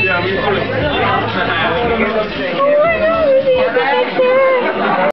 Yeah, we put it.